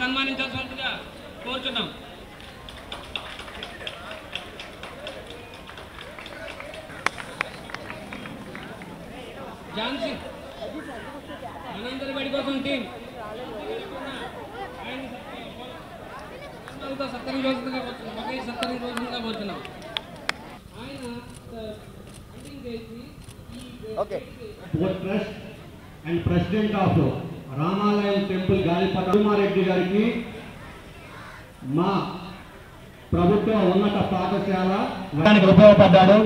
సన్మానించాల్సిందిగా కోరుచున్నాం ఝాన్సీ మనందరి బడి కోసం టీం ఆయనతో సత్కరించవలసిందిగా కోరుతున్నాం ఒకే సత్కరించవలసిందిగా కోరుతున్నాం ఆయన హంటింగ్ చేసి okay board trust and president of Ramalayam temple Galipata Reddy గారికి మా ప్రభుత్వ ఉన్నత పాఠశాల దానికి ఉపయోగపడ్డాడు.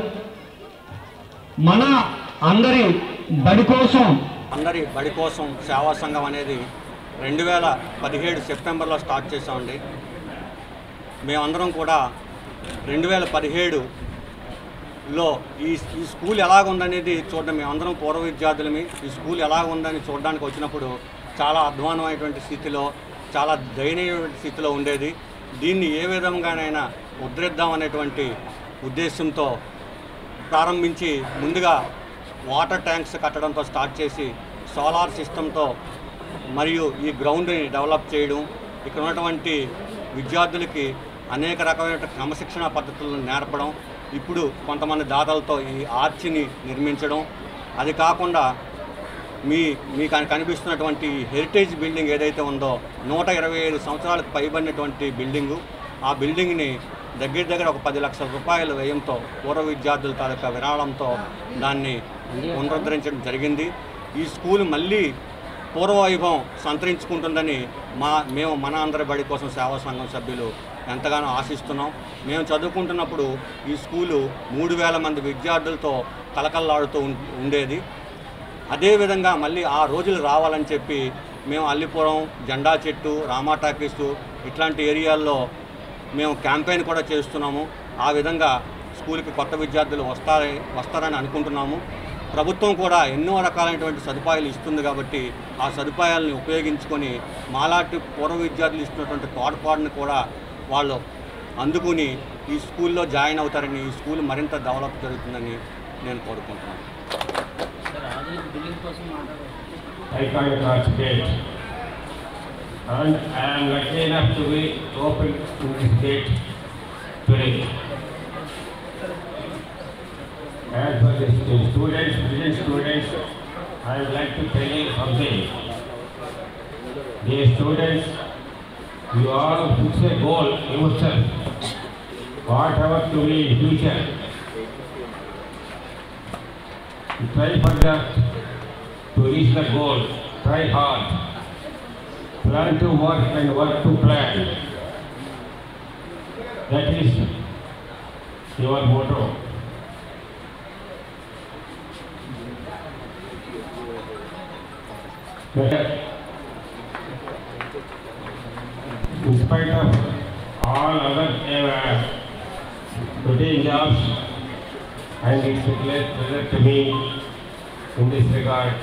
మన అందరి బడి కోసం అందరి బడి కోసం సేవా సంఘం అనేది రెండు వేల పదిహేడు సెప్టెంబర్లో స్టార్ట్ చేసామండి మేమందరం కూడా రెండు వేల లో ఈ ఈ స్కూల్ ఎలాగుందనేది చూడడం మేమందరం పూర్వ విద్యార్థులమే. ఈ స్కూల్ ఎలా ఉందని చూడడానికి వచ్చినప్పుడు చాలా అధ్వానమైనటువంటి స్థితిలో చాలా దయనీయమైన స్థితిలో ఉండేది. దీన్ని ఏ విధంగానైనా ఉద్ధరిద్దాం అనేటువంటి ఉద్దేశంతో ప్రారంభించి ముందుగా వాటర్ ట్యాంక్స్ కట్టడంతో స్టార్ట్ చేసి సోలార్ సిస్టంతో మరియు ఈ గ్రౌండ్ని డెవలప్ చేయడం ఇక్కడ ఉన్నటువంటి విద్యార్థులకి అనేక రకమైన క్రమశిక్షణ పద్ధతులను నేర్పడం ఇప్పుడు కొంతమంది దాతలతో ఈ ఆర్చిని నిర్మించడం అది కాకుండా మీ మీకు కనిపిస్తున్నటువంటి హెరిటేజ్ బిల్డింగ్ ఏదైతే ఉందో నూట ఇరవై ఐదు సంవత్సరాలకు పైబడినటువంటి బిల్డింగు ఆ బిల్డింగ్ని దగ్గర దగ్గర ఒక పది లక్షల రూపాయల వ్యయంతో పూర్వ విద్యార్థుల తాలూకా విరాళంతో దాన్ని పునరుద్ధరించడం జరిగింది. ఈ స్కూల్ మళ్ళీ పూర్వవైభవం సంతరించుకుంటుందని మా మేము మన అందరి బడి కోసం సేవా సంఘం సభ్యులు ఎంతగానో ఆశిస్తున్నాం. మేము చదువుకుంటున్నప్పుడు ఈ స్కూలు మూడు వేల మంది విద్యార్థులతో కలకల్లాడుతూ ఉండేది. అదేవిధంగా మళ్ళీ ఆ రోజులు రావాలని చెప్పి మేము అల్లిపురం జెండా చెట్టు రామా ఇట్లాంటి ఏరియాల్లో మేము క్యాంపెయిన్ కూడా చేస్తున్నాము. ఆ విధంగా స్కూల్కి కొత్త విద్యార్థులు వస్తారని వస్తారని అనుకుంటున్నాము. ప్రభుత్వం కూడా ఎన్నో రకాలైనటువంటి సదుపాయాలు ఇస్తుంది కాబట్టి ఆ సదుపాయాలను ఉపయోగించుకొని మాలాంటి పూర్వ విద్యార్థులు ఇస్తున్నటువంటి తోడ్పాటును కూడా వాళ్ళు అందుకుని ఈ స్కూల్లో జాయిన్ అవుతారని ఈ స్కూల్ మరింత డెవలప్ జరుగుతుందని నేను కోరుకుంటున్నాను. And I am lucky enough to be open in this gate today. As for the stu- students, present students, I would like to tell you something. Dear students, you all fix a goal yourself, whatever to be future. Try for that to reach the goal, try hard. Plan to work and work to plan. That is your motto. That in spite of all other uh, routine jobs, and it's a great pleasure to me in this regard